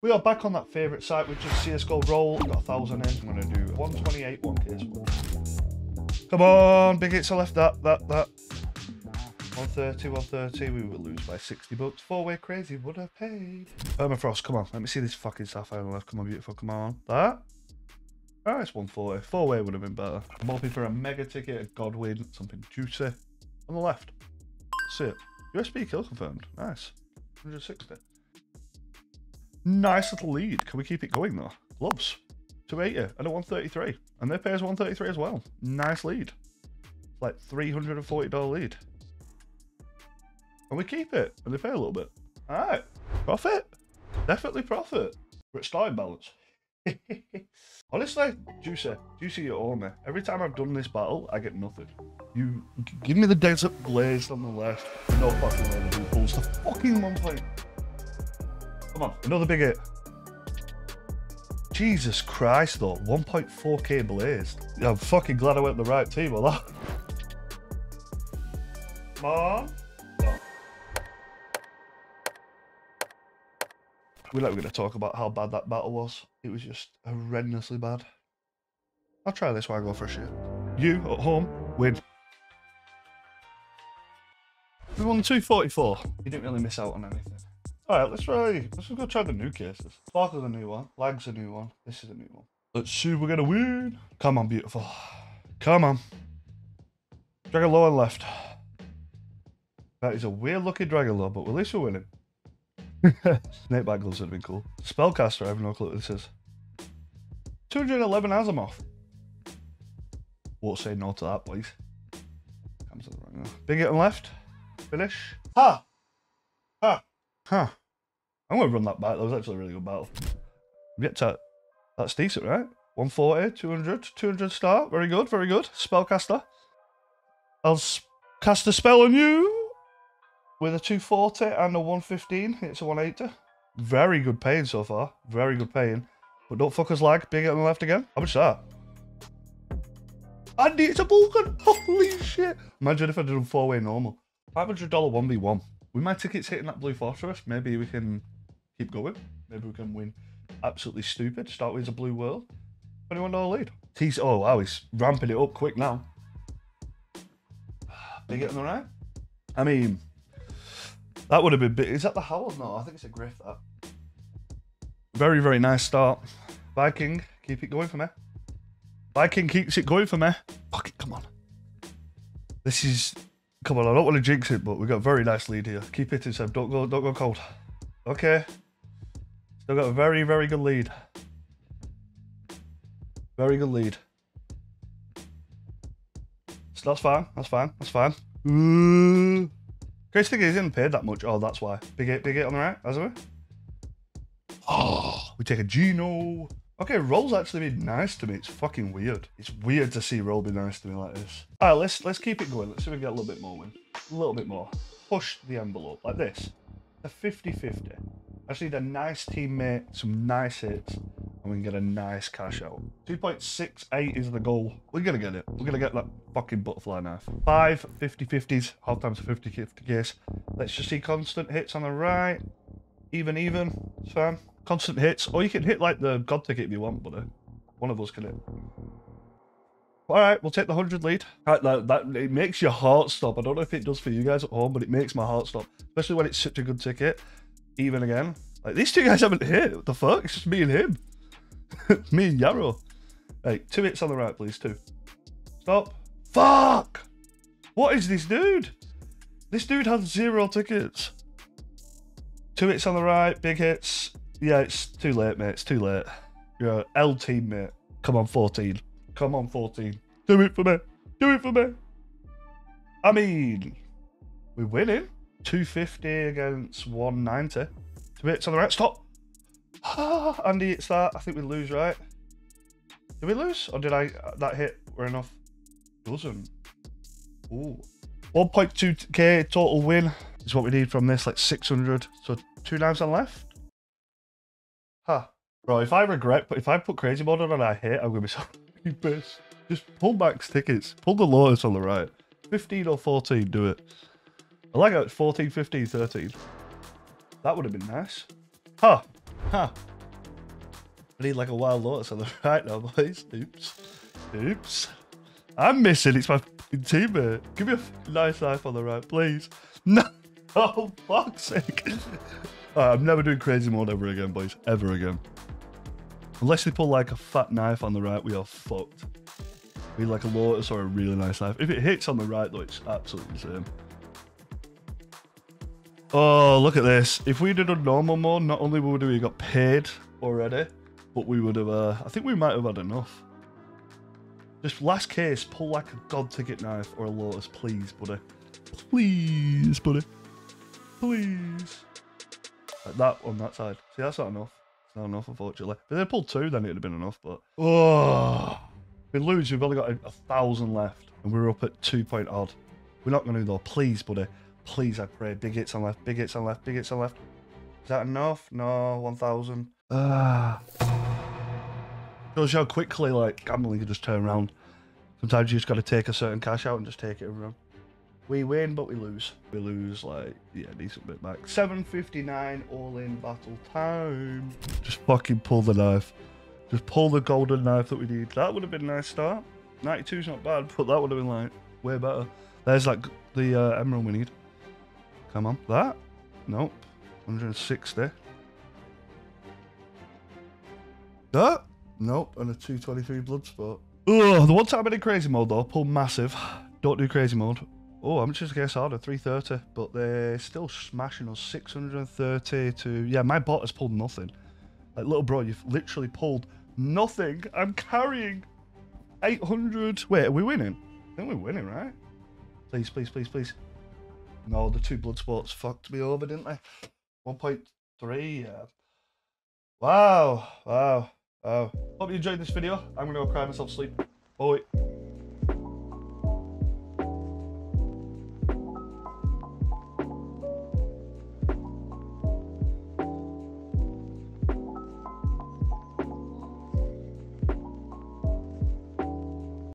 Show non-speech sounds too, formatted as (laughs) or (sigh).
We are back on that favourite site, which is CSGO Roll. Got a thousand in. I'm going to do 128, 1Ks. Come on, big hits. I left that, that, that. 130, 130. We will lose by 60 bucks. Four way crazy would have paid. Permafrost, come on. Let me see this fucking sapphire on the left. Come on, beautiful. Come on. That. Oh, it's 140. Four way would have been better. I'm hoping for a mega ticket, a Godwin, something juicy. On the left. That's it. USP kill confirmed. Nice. 160. Nice little lead. Can we keep it going though? Gloves. 280 and a 133. And their pay is 133 as well. Nice lead. Like $340 lead. And we keep it. And they pay a little bit. Alright. Profit. Definitely profit. We're at starting balance. (laughs) Honestly, Juicy, Juicy, you owe me. Every time I've done this battle, I get nothing. You give me the desert blaze on the left. No fucking way to do the fucking one point. Come on, another big hit. Jesus Christ, though. 1.4k blazed. I'm fucking glad I went the right team on that. On. We're not going to talk about how bad that battle was. It was just horrendously bad. I'll try this while I go for a shit. You, at home, win. We won 244. You didn't really miss out on anything. Alright, let's try, let's go try the new cases. Sparkle's a new one. Lag's a new one. This is a new one. Let's see if we're going to win. Come on, beautiful. Come on. Dragon Lore and left. That is a weird looking Dragon Lore, but at least we're winning. (laughs) Snake bite gloves would have been cool. Spellcaster, I have no clue what this is. 211 Asimov. Won't say no to that, please. Comes to the wrong Big hit and left. Finish. Ha! Ha! I'm going to run that back. That was actually a really good battle. Get to That's decent, right? 140, 200, 200 start. Very good, very good. Spellcaster. I'll cast a spell on you with a 240 and a 115. It's a 180. Very good pain so far. Very good pain. But don't fuck us lag. It on the left again. How much is that? Andy, it's a Vulcan. (laughs) Holy shit. Imagine if I did a four-way normal. $500 1v1. With my tickets hitting that Blue Fortress, maybe we can keep going. Maybe we can win absolutely stupid. Start with a blue world. $21 lead. He's, oh, wow, he's ramping it up quick now. Big it on the right. I mean, that would have been big. Is that the Howard? No, I think it's a Griff, that. Very, very nice start. Viking, keep it going for me. Viking keeps it going for me. Fuck it, come on. This is... Come on, I don't want to jinx it, but we've got a very nice lead here. Keep hitting, Seb. Don't go, don't go cold. Okay. Still got a very, very good lead. Very good lead. So that's fine. That's fine. That's fine. Ooh. Chris think he's not paid that much. Oh, that's why. Big eight, big eight on the right, hasn't we? Oh, we take a Gino. Okay, Roll's actually been nice to me. It's fucking weird. It's weird to see Roll be nice to me like this. All right, let's let's keep it going. Let's see if we get a little bit more win. A little bit more. Push the envelope like this. A 50-50. I just need a nice teammate, some nice hits, and we can get a nice cash out. 2.68 is the goal. We're going to get it. We're going to get that fucking butterfly knife. Five 50-50s, half times a 50-50 case. Let's just see constant hits on the right. Even, even. It's fine. Constant hits. Or you can hit like the God ticket if you want, but uh, one of us can hit. All right, we'll take the 100 lead. Right, that, that, it makes your heart stop. I don't know if it does for you guys at home, but it makes my heart stop. Especially when it's such a good ticket. Even again. Like, these two guys haven't hit. What the fuck? It's just me and him. (laughs) Me and Yarrow. Hey, two hits on the right, please. Two. Stop. Fuck! What is this dude? This dude has zero tickets. Two hits on the right, big hits. Yeah, it's too late, mate. It's too late. You're L team, mate. Come on, 14. Come on, 14. Do it for me. Do it for me. I mean, we're winning. 250 against 190. Two hits on the right. Stop. (sighs) Andy, it's that. I think we lose, right? Did we lose? Or did I that hit were enough? Doesn't. Ooh. 1.2k total win is what we need from this, like 600. So two knives on left. Bro, if I regret, if I put crazy mode on and I hit, I'm gonna be so (laughs) pissed. Just pull max tickets. Pull the Lotus on the right. 15 or 14, do it. I like it 14, 15, 13. That would have been nice. Huh. Huh. I need like a wild lotus on the (laughs) right now, boys. Oops. Oops. I'm missing. It's my teammate. Give me a nice life on the right, please. (laughs) No. Oh, fuck's sake. I'm never doing crazy mode ever again, boys. Ever again. Unless they pull like a fat knife on the right, we are fucked. We need like a lotus or a really nice knife. If it hits on the right, though, it's absolutely the same. Oh, look at this. If we did a normal mode, not only would we have got paid already, but we would have, uh, I think we might have had enough. Just last case, pull like a god ticket knife or a lotus, please, buddy. Please, buddy. Please. Like that on that side. See, that's not enough. Not enough, unfortunately. If they pulled two, then it'd have been enough, but... Oh. We lose, we've only got a, a thousand left, and we're up at two point odd. We're not going to though. Please, buddy. Please, I pray. Big hits on left, big hits on left, big hits on left. Is that enough? No, 1,000. Ah. (sighs) Shows you how quickly, like, gambling can just turn around. Sometimes you just got to take a certain cash out and just take it around. We win, but we lose. We lose, like, yeah, decent bit back. 7.59 all-in battle time. Just fucking pull the knife. Just pull the golden knife that we need. That would have been a nice start. 92's not bad, but that would have been, like, way better. There's, like, the uh, emerald we need. Come on. That? Nope. 160. That? Nope. And a 223 Bloodsport. Oh, the one time I did crazy mode though, pull massive. Don't do crazy mode. Oh, much is the harder? 330. But they're still smashing us. 630 to. Yeah, my bot has pulled nothing. Like, little bro, you've literally pulled nothing. I'm carrying 800. Wait, are we winning? I think we're winning, right? Please, please, please, please. No, the two Bloodsports fucked me over, didn't they? 1.3, yeah. Wow, wow, wow. Hope you enjoyed this video. I'm gonna go cry myself to sleep. Bye.